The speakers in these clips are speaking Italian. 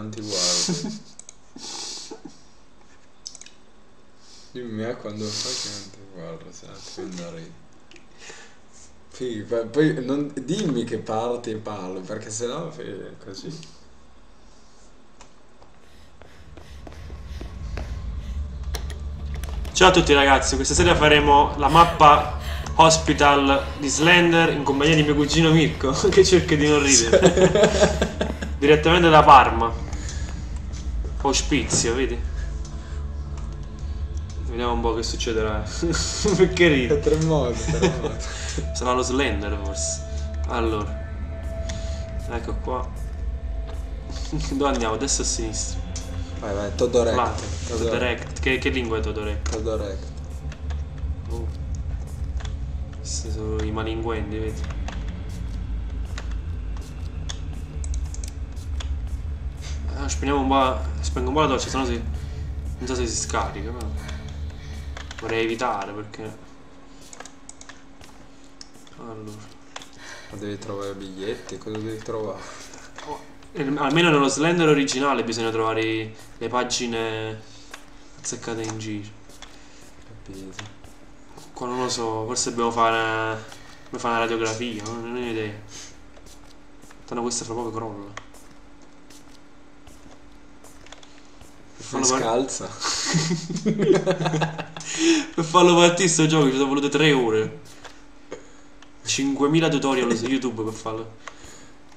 non ti guardo. Dimmi a quando fai che non ti guardo, se ti andare. Sì, poi- poi non, dimmi che parti e parlo, perché sennò fai così. Ciao a tutti ragazzi, questa sera faremo la mappa Hospital di Slender in compagnia di mio cugino Mirko, che cerca di non ridere. Direttamente da Parma. Ospizio, vedi? Vediamo un po' che succederà. Perché ridi? Tremoto, tremoto. Sarà lo Slender forse. Allora. Ecco qua. Dove andiamo? Destra o a sinistra? Vai, vai, Todorek. Lato. Todorect. Che, che lingua è Todorect? Todorek. Oh. Questi sono i malinguendi, vedi? Spegniamo un po'. Spengo un po' la doccia, sennò si. Non so se si scarica, però. Vorrei evitare perché. Allora. Ma devi trovare biglietti, cosa devi trovare? Eh, Almeno nello Slender originale bisogna trovare le pagine azzeccate in giro. Capito. Qua non lo so, forse dobbiamo fare. Dobbiamo fare una radiografia, non non ho idea. Tanto questa fra poco crolla. Par- scalza. per farlo partire sto gioco ci sono volute 3 ore. 5000 tutorial su YouTube per farlo.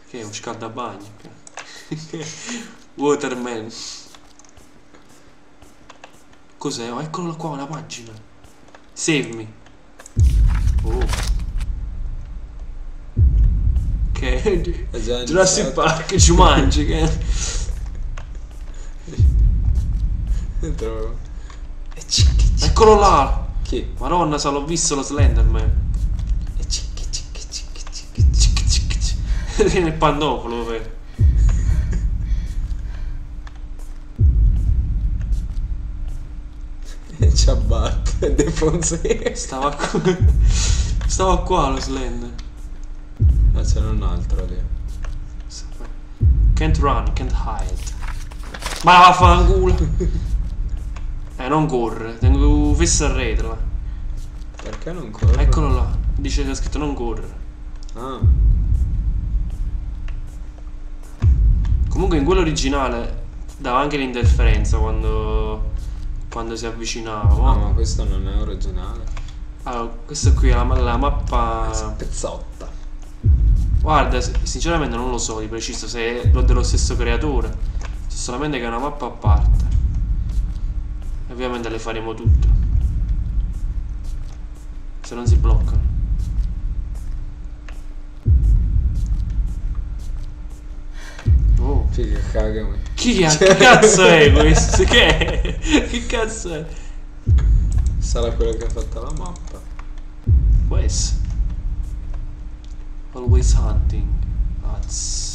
Che è un scaldabagno. Waterman. Cos'è? Oh, eccolo qua, una pagina. Save me. Oh. Che Jurassic. Park ci mangi che Trovo. Eccolo là. Chi? Madonna, se l'ho visto lo Slenderman. Nel pantofolo, vero? Ciabatte, De Fonseca. Stava qua. Stava qua lo Slender. Ma c'era un altro lì. Can't run, can't hide. Ma vaffanculo. Eh, non corre. Tengo fisso al retro. Perché non corre? Eccolo là. Dice che ha scritto non corre. Ah, Comunque in quello originale dava anche l'interferenza quando, quando si avvicinava. ah, ma- questo non è originale. Allora, questa qui è la, la mappa. Pezzotta. Guarda, sinceramente non lo so di preciso se è lo dello stesso creatore. So solamente che è una mappa a parte. Ovviamente le faremo tutte. Se non si bloccano. Oh. Figa, cagami. Chi, è- che cazzo è questo? Che è? Che cazzo è? Sarà quello che ha fatto la mappa. Può essere. Always hunting. Az.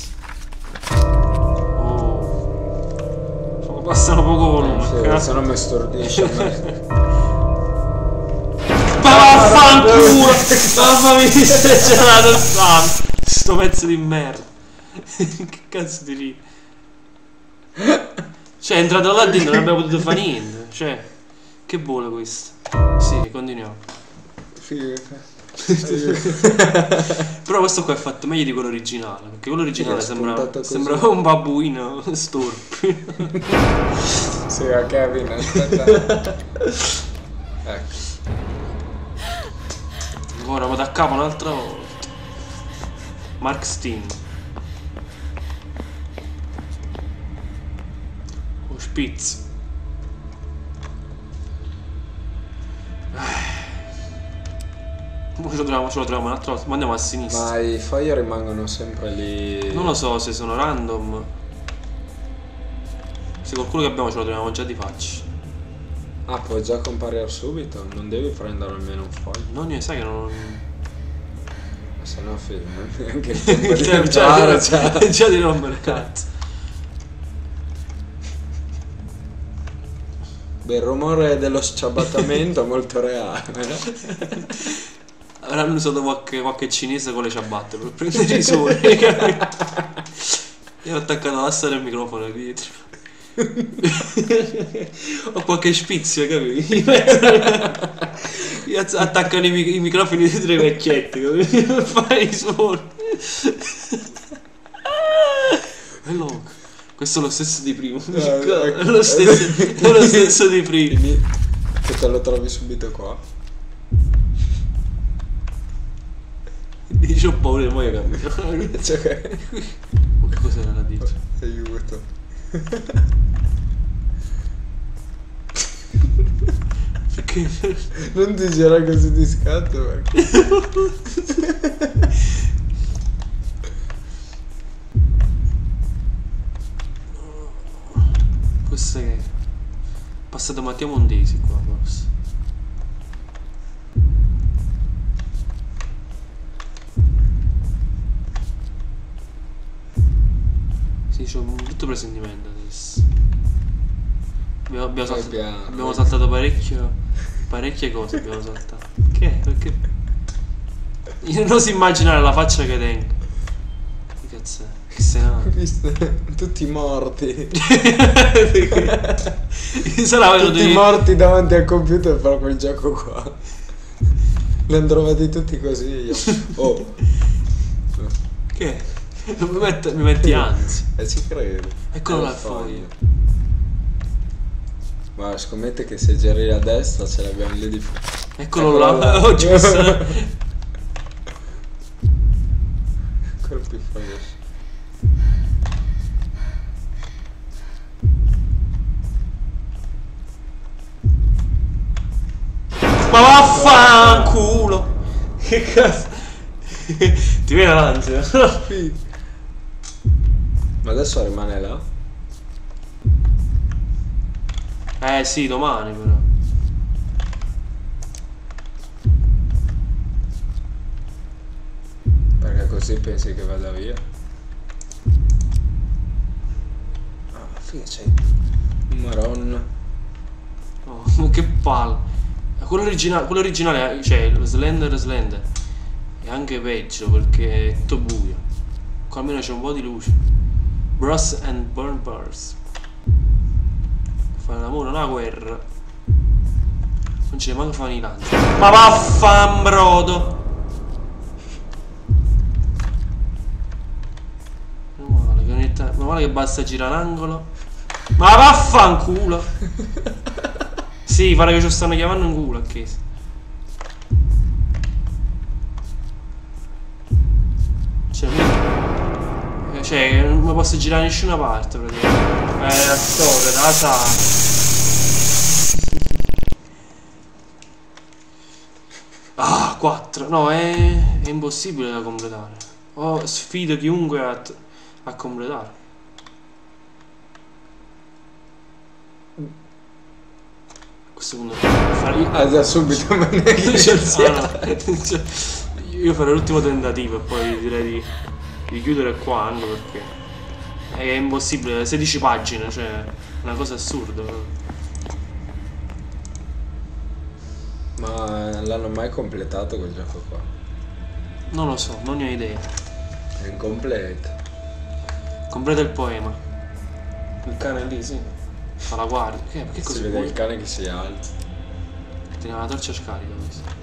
Passano poco volume. Sì, cazzo. se no mi stordisce a me. Ma vaffanculo! Mamma mia, mi stai gelato il sangue! Sto pezzo di merda. che cazzo di ridi? Cioè, è entrato là dentro, non abbiamo potuto fare niente. Cioè, che vuole questo? Sì, continuiamo. Figa. Però questo qua è fatto meglio di quello originale. Perché quello originale è sembrava, un babbuino storpio. Sì, a Kevin, aspetta. ecco. Ora vado a capo un'altra volta. Mark Steam. O Spitz. Ora ce lo troviamo, ce lo troviamo un'altra volta. Ma andiamo a sinistra. Ma i fire rimangono sempre lì. Non lo so se sono random. Se qualcuno che abbiamo ce lo troviamo già di faccia. Ah, può già comparire subito? Non devi prendere almeno un foglio? Non ne sai che non. Se no film, neanche il tempo di entrare, già, cioè. già di rompere il cazzo. Beh, il rumore dello sciabattamento è molto reale. eh. Avranno usato qualche, qualche cinese con le ciabatte per prendere i suoni. Io ho attaccato l'asse del microfono dietro. ho qualche spizio, capi? Io azz- attaccano i, mic- i microfoni dietro i vecchietti, capi? Per fare i suoni. Loco. Questo è lo stesso di prima. ecco. È lo stesso, è lo stesso di che te lo trovi subito qua. Dici ho paura di muoio cambio. Cioè che... Ma che cos'era là dietro? Aiuto. Perché? Non ti girare così di scatto perché... Questo è. Passato Matteo Mondesi presentimento adesso. Abbiamo, abbiamo Vai salt- piano. abbiamo saltato parecchio. Parecchie cose abbiamo saltato. Che? Perché? Io non si immaginare la faccia che tengo. Che cazzo è? Tutti morti. Sarà Tutti di... morti davanti al computer per quel gioco qua. Li hanno trovati tutti così io. Oh. Che? Mi, mette- mi metti anzi. E ci credo. Eccolo Eh, là io. Guarda, scommetto che se giri a destra ce l'abbiamo lì di fuori. Eccolo, Eccolo là. là. Oh, giusto. Ancora più famoso. Ma vaffanculo. Che cazzo? Ti viene l'ansia? Ma adesso rimane là? Eh sì, domani però. Perché così pensi che vada via? Ah, figa c'è maronna. Oh, che palle. Quello originale, quello originale, cioè lo Slender Slender. È anche peggio perché è tutto buio. Qua almeno c'è un po' di luce. Bros and Burn Bars. Fare l'amore, una guerra. Non c'è manco fare i lanci. Ma vaffanbrodo! Meno male che ogni ta- meno male che basta girare l'angolo. Ma vaffanculo! Sì, pare che ci stanno chiamando in culo a chiesa. Cioè, non mi posso girare da nessuna parte praticamente. Eh, la storia, la sa. Ah, 4. No, è, è impossibile da completare. Oh, sfido chiunque a, a completare. Questo punto fare io- Ah, già subito me ne ah, no. Io farò l'ultimo tentativo e poi direi di, di chiudere qua anche perché è impossibile 16 pagine cioè è una cosa assurda Ma l'hanno mai completato quel gioco qua? non lo so non ne ho idea È incompleto. completa il poema il cane lì sì fa la guardia che, che Si cosa vede vuoi? il cane che si alza. Tiene la torcia scarica questo.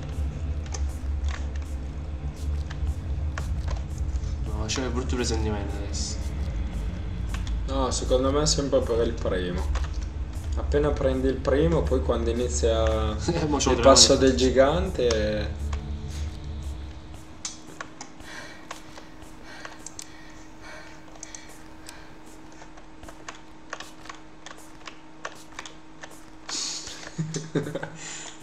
Un brutto presentimento adesso. No, secondo me è sempre per il primo. Appena prendi il primo, poi quando inizia Eh, il passo del gigante...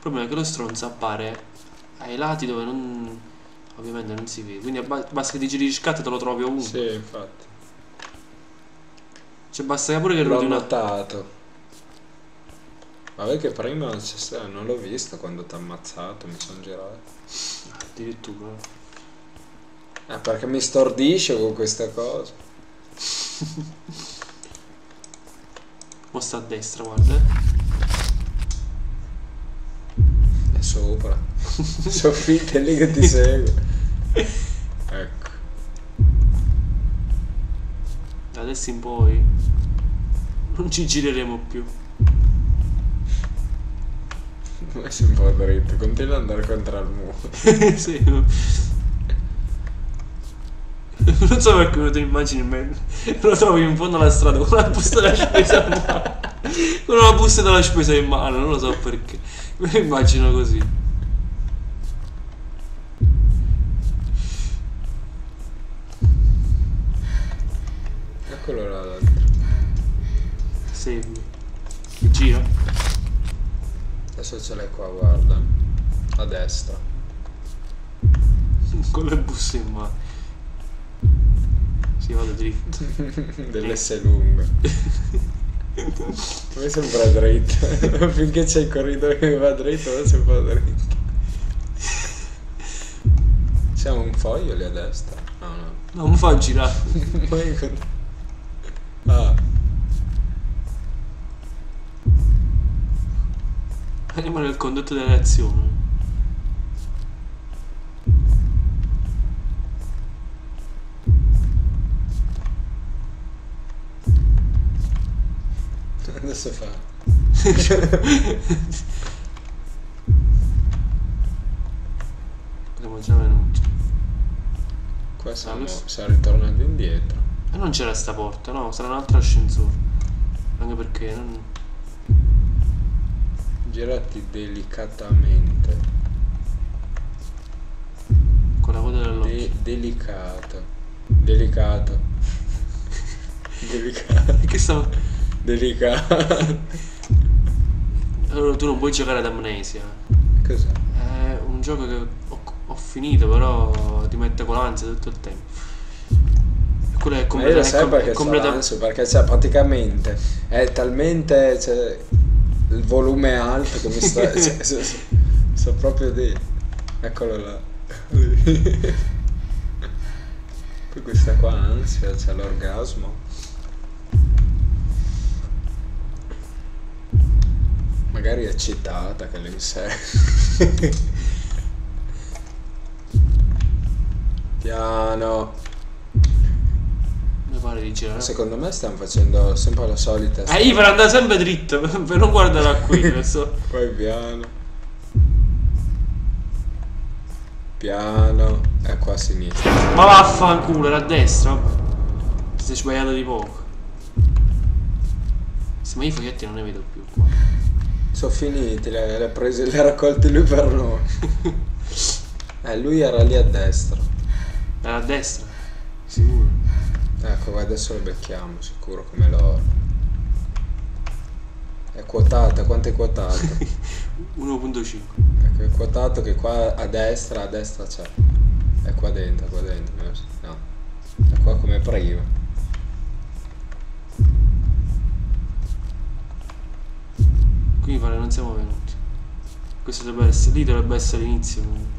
Il problema è che lo stronzo appare ai lati dove non. Ovviamente non si vede. Quindi ba- basta che ti giri di scatto e te lo trovi ovunque. Sì, infatti. Cioè basta che pure che L'ho notato. Vabbè che prima non, l'ho visto quando ti ha ammazzato, mi sono girato. Addirittura. Eh, perché mi stordisce con questa cosa. Mo sta a destra, guarda. eh. È sopra. Soffitto è lì che ti segue. Ecco. Da adesso in poi non ci gireremo più. Ma sei un po' dritto, continua ad andare contro il muro. sì. Non so perché non ti immagini in me. Lo trovi in fondo alla strada con una busta della spesa in mano. Con una busta della spesa in mano, non lo so perché. Me lo immagino così. Eccolo là l'altro. Segui. Gira. Adesso ce l'hai qua, guarda. A destra. Con le buste in mano. Si vado dritto. Dell'S lungo. A me sembra dritto. Finché c'è il corridoio che va dritto, a me sembra dritto. C'è un foglio lì a destra? No, no. Non mi fa girare. Poi con- Ah, Andiamo nel condotto delle azioni. Siamo già venuti. Qua siamo, questo- siamo ritornati indietro. E non c'era sta porta, no, sarà un altro ascensore. Anche perché non... Girati delicatamente. con la coda dell'occhio. De- delicato. Delicato. Delicato. Che stavo... Delicato. Allora tu non puoi giocare ad amnesia. Cos'è? È un gioco che ho, ho finito, però ti mette con l'ansia tutto il tempo. Quello è completamente... sai perché completa- completa... l'ansia, perché cioè, praticamente è talmente cioè, il volume è alto che mi sta cioè, so, so- so proprio di eccolo là poi questa qua ansia c'è l'orgasmo magari è eccitata che lei sei piano Mi pare di girare. Secondo me stiamo facendo sempre la solita Eh, io per andare sempre dritto, per non guardare a qui adesso. Poi piano. Piano. E qua a sinistra. Ma vaffanculo, era a destra. Ti sei sbagliato di poco. Sì, ma i foglietti non ne vedo più qua. Sono finiti, le, le ha prese, le raccolte lui per noi. Eh, lui era lì a destra. Era a destra. Sicuro. Ecco, adesso lo becchiamo, sicuro come l'oro. È quotata, quanto è quotato? 1.5. Ecco, è quotato che qua a destra, a destra c'è. È qua dentro, qua dentro. No. È qua come prima. Qui mi pare non siamo venuti. Questo dovrebbe essere. Lì dovrebbe essere l'inizio comunque.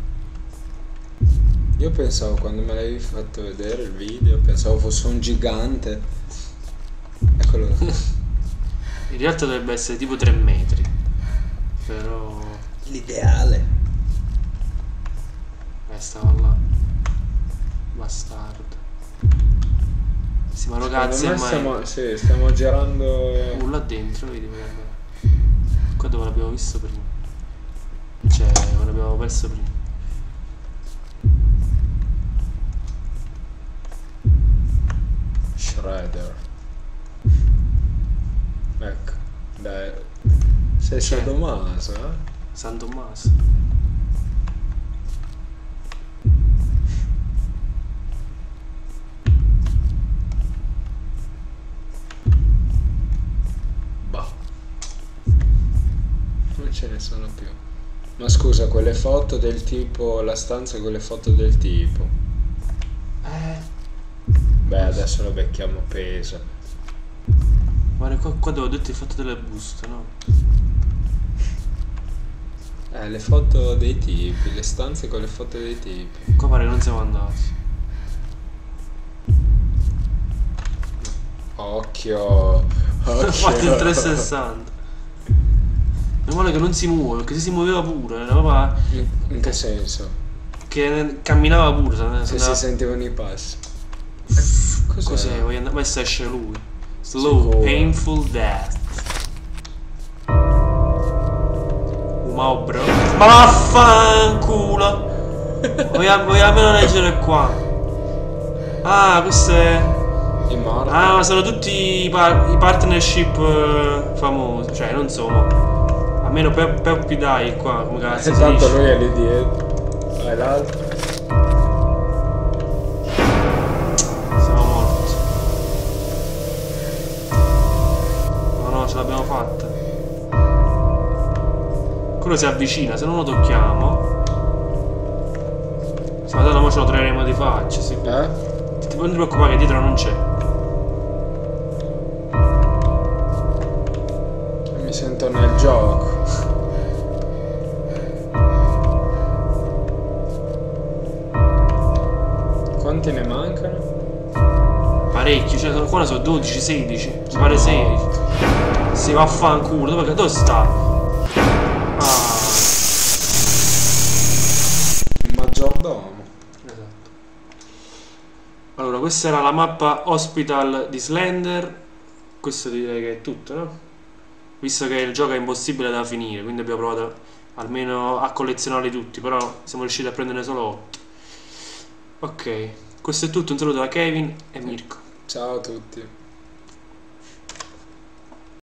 Io pensavo quando me l'avevi fatto vedere il video, pensavo fosse un gigante. Eccolo là. In realtà dovrebbe essere tipo 3 metri. Però. L'ideale. Eh, stava là. Bastardo. Sì, ma ragazzi, Secondo me mai. stiamo, sì, stiamo girando. Uh, là dentro, vedi guarda. Qua dove l'abbiamo visto prima. Cioè, dove l'abbiamo perso prima. Shredder. Ecco, dai. Sei C'è. sadomaso, eh? San Tommaso. Quelle foto del tipo, la stanza con le foto del tipo. Eh. Beh, adesso lo becchiamo peso. Guarda, qua, qua dove ho detto il fatto delle buste, no? Eh, le foto dei tipi, le stanze con le foto dei tipi. Qua pare non siamo andati. Occhio, Ho fatto il occhio. 360. Meno male che non si muove, perché se si muoveva pure, era proprio In, in che senso? che camminava pure. se andava- si sentivano i passi. Cos'è? Cos'è? Voglio andare- Questo esce lui. Slow, Sicuro. painful death. Umao bro. Ma vaffanculo! Voglio, voglio almeno leggere qua. Ah, questo è. Ah, ma sono tutti i, par- i partnership eh, famosi. Cioè, non so. Almeno per, per dai qua, E si tanto lui è lì dietro. Vai l'altro. Siamo morti. No, no, ce l'abbiamo fatta. Quello si avvicina, se non lo tocchiamo. Se ma tanto ce lo troveremo di faccia, sicuro. Eh? Ti non ti preoccupare che dietro non c'è. Cioè sono- qua sono 12, 16. Mi pare 16. Si va a fanculo, dove, dove sta? Ah, Il maggiordomo. esatto. Allora, questa era la mappa Hospital di Slender. Questo direi che è tutto, no? Visto che il gioco è impossibile da finire, quindi abbiamo provato almeno a collezionarli tutti, però siamo riusciti a prenderne solo 8. Ok, questo è tutto, un saluto da Kevin e Mirko. Ciao a tutti.